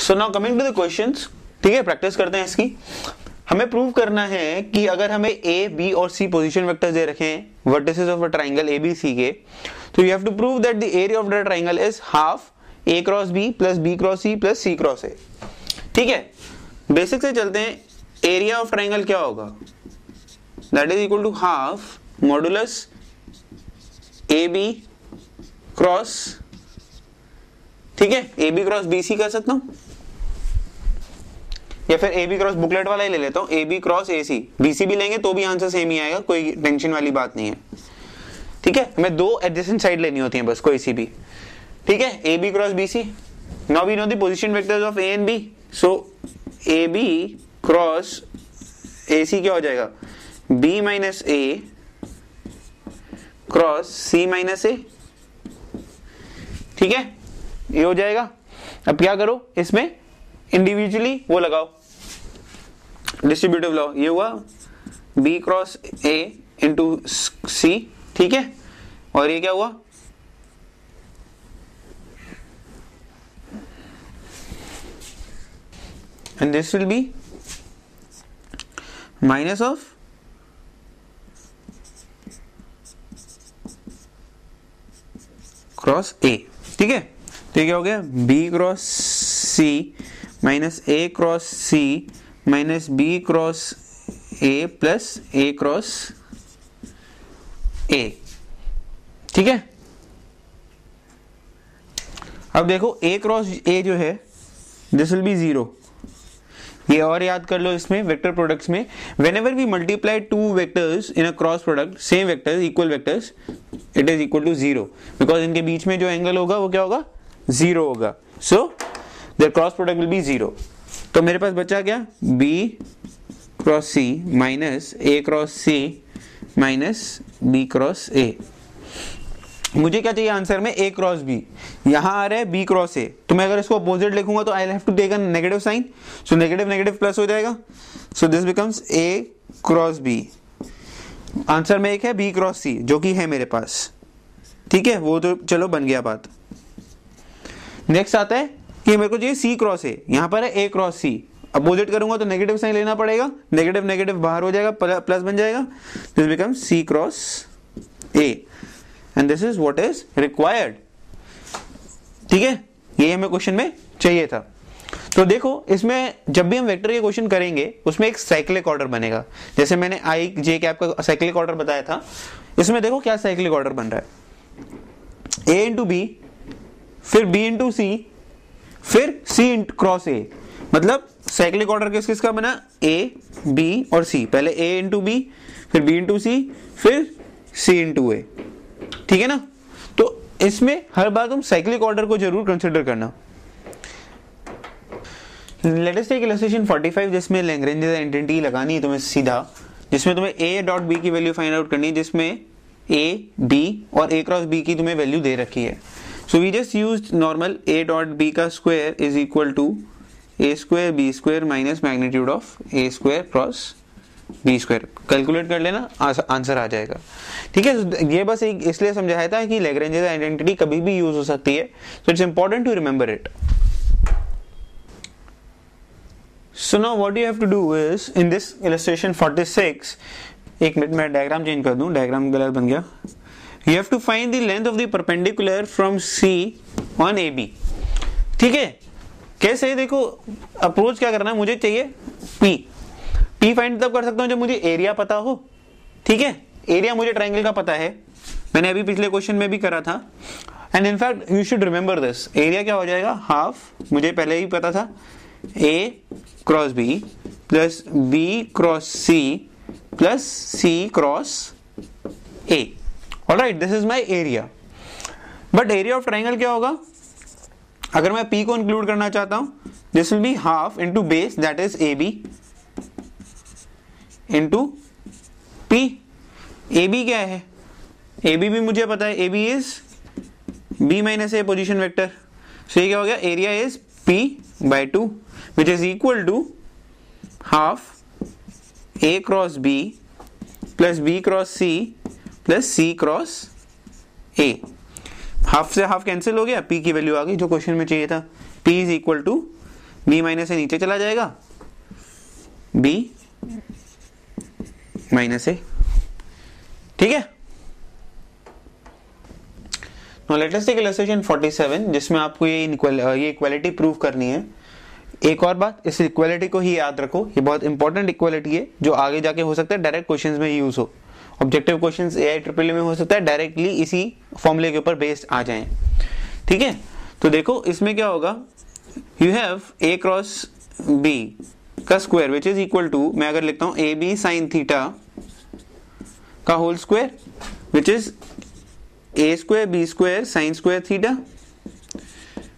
So now coming to the questions ठीक है practice करते हैं इसकी। हमें प्रूव करना है कि अगर हमें ए बी और सी पोजीशन वेक्टर्स दे रखे हैं vertices of a triangle A B C के तो you have to prove that the area of the triangle is half A cross B plus B cross C plus C cross A ठीक है? Basic से चलते हैं area of triangle क्या होगा? That is equal to half modulus A B cross ठीक है? A B cross B C कर सकता हूँ। या फिर ए बी क्रॉस बुकलेट वाला ही ले लेता हूँ। A B cross A C B C भी लेंगे तो भी आंसर सेम ही आएगा, कोई टेंशन वाली बात नहीं है। ठीक है? हमें दो एडजेसेंट साइड लेनी होती है बस, कोई सी भी। ठीक है? A B cross B C now we know the position vectors of A and B so A B cross A C क्या हो जाएगा? B minus A cross C minus A ठीक है? ये हो जाएगा। अब क्या करो? इसमें इंडिविजुअली वो लगाओ। डिस्ट्रीब्यूटिव लॉ ये हुआ B cross A into C ठीक है? और ये क्या हुआ? And this will be minus of cross A ठीक है? तो क्या हो गया? B cross c minus A cross C minus B cross A plus A cross A ठीक है? अब देखो ए क्रॉस ए जो है दिस विल बी ज़ीरो ये और याद कर लो इसमें वेक्टर प्रोडक्ट्स में. Whenever we multiply two vectors in a cross product same vectors equal vectors it is equal to zero because इनके बीच में जो एंगल होगा, वो क्या होगा? ज़ीरो होगा. So there cross product will be zero तो मेरे पास बचा क्या? B cross C minus A cross C minus B cross A मुझे क्या चाहिए आंसर में? ए क्रॉस बी यहाँ आ रहा है बी क्रॉस ए तो मैं अगर इसको अपोजिट लिखूँगा तो I have to take negative sign so negative negative plus हो जाएगा. So this becomes A cross B answer में एक है बी क्रॉस सी जो कि है मेरे पास. ठीक है? वो तो चलो बन गया बात. नेक्स्ट आता है कि मेरे को चाहिए सी क्रॉस ए यहाँ पर है ए क्रॉस सी अपोजिट करूँगा तो नेगेटिव साइन लेना पड़ेगा। नेगेटिव नेगेटिव बाहर हो जाएगा प्लस बन जाएगा। This become C cross A and this is what is required ठीक है? ये हमें क्वेश्चन में चाहिए था। तो देखो, इसमें जब भी हम वेक्टर के क्वेश्चन करेंगे, उसमें एक साइक्लिक ऑर्डर बनेगा। जैसे मैंने आई जे कैप का साइक्लिक ऑर्डर बताया था। इसमें देखो क्या साइक्लिक ऑर्डर बन रहा है। ए इंटू बी फिर बी इंटू सी फिर सी क्रॉस ए मतलब साइक्लिक ऑर्डर किस किस का बना? ए बी और सी पहले ए इंटू बी फिर बी इंटू सी फिर सी इंटू ए ठीक है ना? तो इसमें हर बार तुम साइक्लिक ऑर्डर को ज़रूर कंसिडर करना। लेटेस्ट टेक इलस्ट्रेशन 45 जिसमें लैंग्रेंज आइडेंटिटी लगानी है तुम्हें सीधा, जिसमें तुम्हें a डॉट बी की वैल्यू फाइंड आउट करनी है, जिसमें a, b और a क्रॉस b की तुम्हें वैल्यू दे रखी है। So we just use normal a dot b का square is equal to a square b square minus magnitude of a square cross B square calculate कर लेना answer आ जाएगा। ठीक है, ये बस एक इसलिए समझाया था कि लेग्रेंजेस आइडेंटिटी कभी भी यूज़ हो सकती है। So it's important to remember it so now what you have to do is in this illustration 46 एक मिनट, मैं डायग्राम चेंज कर दूँ। डायग्राम गलत बन गया। You have to find the length of the perpendicular from C on A B ठीक है? कैसे देखो अप्रोच क्या करना है? मुझे चाहिए पी पी फाइंड तब कर सकता हूँ जब मुझे एरिया पता हो। ठीक है? एरिया मुझे ट्राइंगल का पता है। मैंने अभी पिछले क्वेश्चन में भी करा था। And in fact you should remember this area क्या हो जाएगा? हाफ़ मुझे पहले ही पता था। A cross B plus B cross C plus C cross A right this is my area but area of triangle क्या होगा? अगर मैं पी को इंक्लूड करना चाहता हूँ this will be half into base that is A B into P A B क्या है? ए बी भी मुझे पता है A B is B minus A position vector सो ये क्या हो गया? Area is P by two which is equal to half A cross B plus B cross C plus C cross A. Half से half cancel हो गया, P की value आ गई, जो क्वेश्चन में चाहिए था। P is equal to B minus A नीचे चला जाएगा। B minus A. ठीक है? नो लेटेस्ट टेक इलस्ट्रेशन 47 जिसमें आपको ये ये इक्वालिटी प्रूव करनी है। एक और बात, इस इक्वालिटी को ही याद रखो, ये बहुत इंपॉर्टेंट इक्वालिटी है, जो आगे जाके हो सकता है डायरेक्ट क्वेश्चंस में यूज़ हो। Objective questions A I triple में हो सकता है डायरेक्टली इसी फॉर्मूले के ऊपर बेस्ड आ जाएँ। ठीक है? तो देखो, इसमें क्या होगा? You have A cross B का square which is equal to मैं अगर लिखता हूँ ए बी साइन थीटा का whole square which is a square b स्क्वायर sine square theta,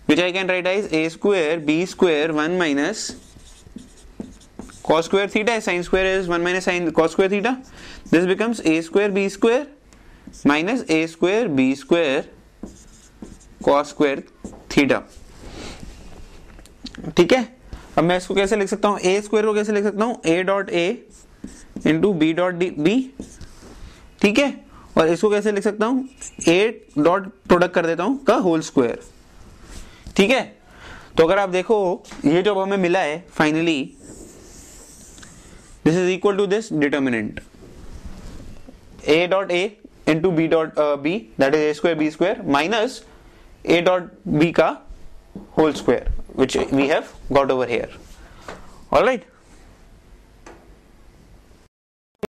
which I can write as a square, b square 1 minus cos square theta sine square is 1 minus sine cos square theta this becomes a square b square minus a square b square cos square theta ठीक है अब मैं इसको कैसे लिख सकता हूँ ए square को कैसे लिख सकता हूँ A dot A into B dot B ठीक है और इसको कैसे लिख सकता हूँ ए डॉट प्रोडक्ट कर देता हूँ का होल स्क्वायर ठीक है तो अगर आप देखो ये जो हमें मिला है finally this is equal to this determinant. A dot a into b dot uh, b that is a square b square minus a dot b ka whole square which we have got over here. All right?